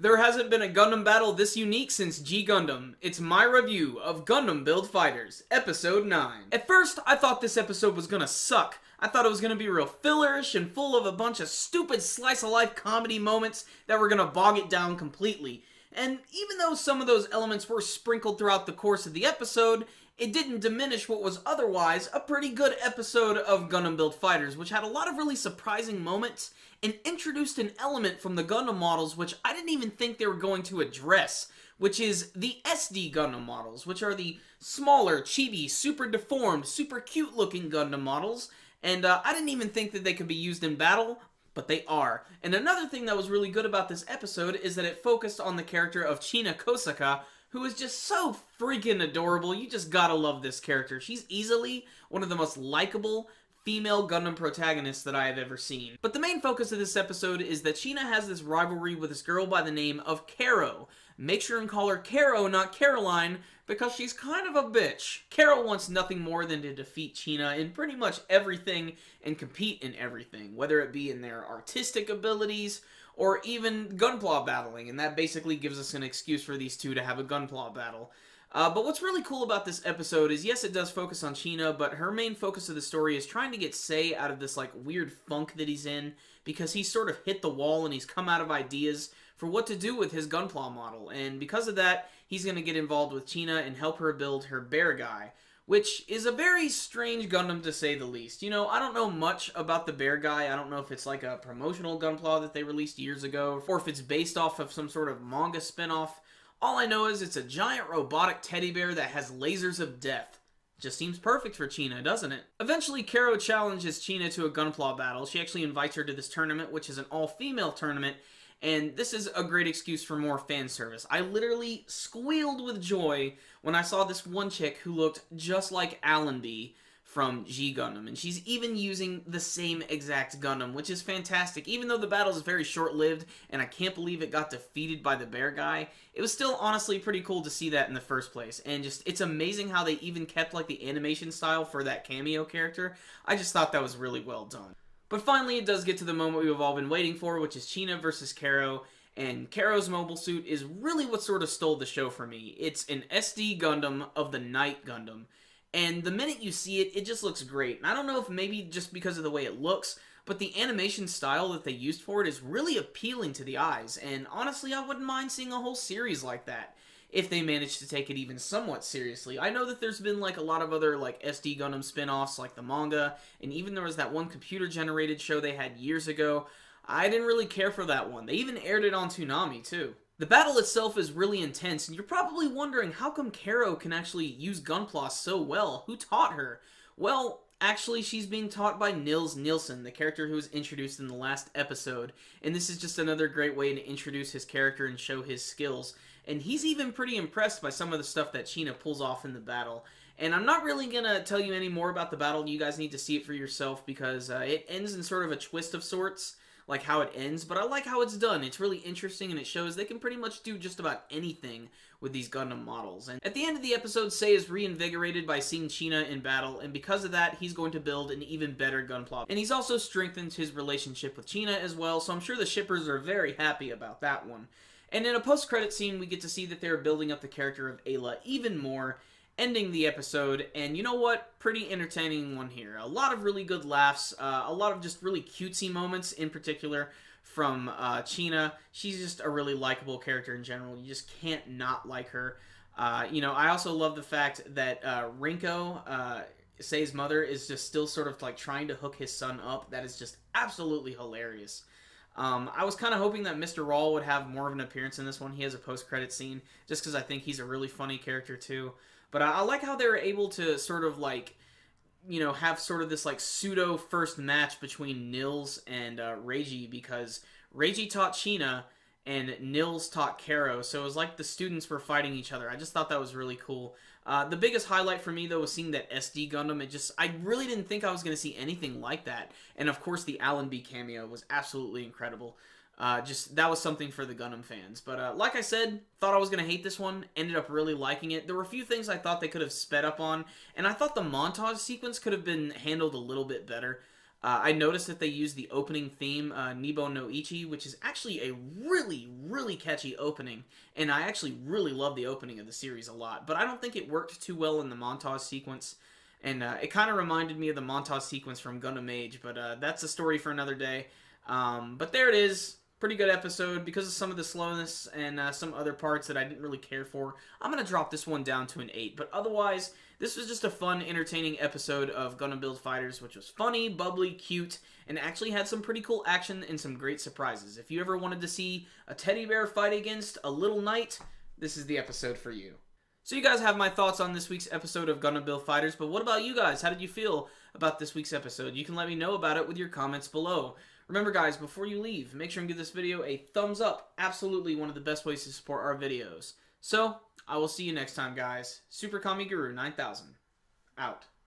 There hasn't been a Gundam battle this unique since G Gundam. It's my review of Gundam Build Fighters, Episode 9. At first, I thought this episode was gonna suck. I thought it was gonna be real fillerish and full of a bunch of stupid slice of life comedy moments that were gonna bog it down completely. And even though some of those elements were sprinkled throughout the course of the episode, it didn't diminish what was otherwise a pretty good episode of Gundam Build Fighters, which had a lot of really surprising moments and introduced an element from the Gundam models which I didn't even think they were going to address, which is the SD Gundam models, which are the smaller, chibi, super deformed, super cute looking Gundam models, and uh, I didn't even think that they could be used in battle, but they are. And another thing that was really good about this episode is that it focused on the character of China Kosaka, who is just so freaking adorable. You just gotta love this character. She's easily one of the most likable female Gundam protagonists that I have ever seen. But the main focus of this episode is that China has this rivalry with this girl by the name of Caro. Make sure and call her Caro, not Caroline, because she's kind of a bitch. Caro wants nothing more than to defeat China in pretty much everything and compete in everything, whether it be in their artistic abilities or even gunpla battling, and that basically gives us an excuse for these two to have a gunpla battle. Uh, but what's really cool about this episode is, yes, it does focus on China, but her main focus of the story is trying to get Sei out of this, like, weird funk that he's in, because he's sort of hit the wall and he's come out of ideas for what to do with his Gunpla model, and because of that, he's going to get involved with China and help her build her Beargguy, which is a very strange Gundam to say the least. You know, I don't know much about the Beargguy. I don't know if it's like a promotional Gunpla that they released years ago, or if it's based off of some sort of manga spinoff. All I know is it's a giant robotic teddy bear that has lasers of death. Just seems perfect for China, doesn't it? Eventually, Caro challenges China to a gunpla battle. She actually invites her to this tournament, which is an all-female tournament, and this is a great excuse for more fan service. I literally squealed with joy when I saw this one chick who looked just like Allenby from G Gundam, and she's even using the same exact Gundam, which is fantastic. Even though the battle is very short-lived, and I can't believe it got defeated by the Beargguy, it was still honestly pretty cool to see that in the first place. And just, it's amazing how they even kept like the animation style for that cameo character. I just thought that was really well done. But finally, it does get to the moment we've all been waiting for, which is China versus Caro, and Caro's mobile suit is really what sort of stole the show for me. It's an SD Gundam of the Knight Gundam. And the minute you see it, it just looks great. And I don't know if maybe just because of the way it looks, but the animation style that they used for it is really appealing to the eyes. And honestly, I wouldn't mind seeing a whole series like that if they manage to take it even somewhat seriously. I know that there's been like a lot of other like SD Gundam spin-offs like the manga, and even there was that one computer generated show they had years ago. I didn't really care for that one. They even aired it on Toonami too. The battle itself is really intense, and you're probably wondering how come Caro can actually use Gunpla so well? Who taught her? Well, actually, she's being taught by Nils Nielsen, the character who was introduced in the last episode, and this is just another great way to introduce his character and show his skills. And he's even pretty impressed by some of the stuff that China pulls off in the battle. And I'm not really going to tell you any more about the battle. You guys need to see it for yourself because uh, it ends in sort of a twist of sorts like how it ends, but I like how it's done. It's really interesting and it shows they can pretty much do just about anything with these Gundam models. And at the end of the episode, Sei is reinvigorated by seeing China in battle, and because of that, he's going to build an even better Gunpla. And he's also strengthened his relationship with China as well, so I'm sure the shippers are very happy about that one. And in a post-credit scene, we get to see that they're building up the character of Aila even more, ending the episode. And you know what? Pretty entertaining one here. A lot of really good laughs, uh, a lot of just really cutesy moments in particular from uh, China. She's just a really likable character in general. You just can't not like her. Uh, you know, I also love the fact that uh, Rinko, uh, Sei's mother, is just still sort of like trying to hook his son up. That is just absolutely hilarious. Um, I was kind of hoping that Mr. Ral would have more of an appearance in this one. He has a post-credit scene, just because I think he's a really funny character too. But I, I like how they were able to sort of like, you know, have sort of this like pseudo first match between Nils and uh, because Reiji taught China and Nils taught Caro, so it was like the students were fighting each other. I just thought that was really cool. Uh, the biggest highlight for me though was seeing that SD Gundam. It just I really didn't think I was going to see anything like that, and of course the Allenby cameo was absolutely incredible. Uh, just that was something for the Gundam fans. But uh, like I said, thought I was gonna hate this one. Ended up really liking it. There were a few things I thought they could have sped up on, and I thought the montage sequence could have been handled a little bit better. Uh, I noticed that they used the opening theme, uh, Nibun no Ichi, which is actually a really, really catchy opening, and I actually really love the opening of the series a lot, but I don't think it worked too well in the montage sequence, and uh, it kind of reminded me of the montage sequence from Gundam Age, but uh, that's a story for another day. Um, but there it is, pretty good episode because of some of the slowness and uh, some other parts that I didn't really care for. I'm gonna drop this one down to an eight, but otherwise, this was just a fun, entertaining episode of Gundam Build Fighters, which was funny, bubbly, cute, and actually had some pretty cool action and some great surprises. If you ever wanted to see a teddy bear fight against a little knight, this is the episode for you. So you guys have my thoughts on this week's episode of Gundam Build Fighters, but what about you guys? How did you feel about this week's episode? You can let me know about it with your comments below. Remember guys, before you leave, make sure and give this video a thumbs up. Absolutely one of the best ways to support our videos. So, I will see you next time guys. Super Kami Guru 9000. Out.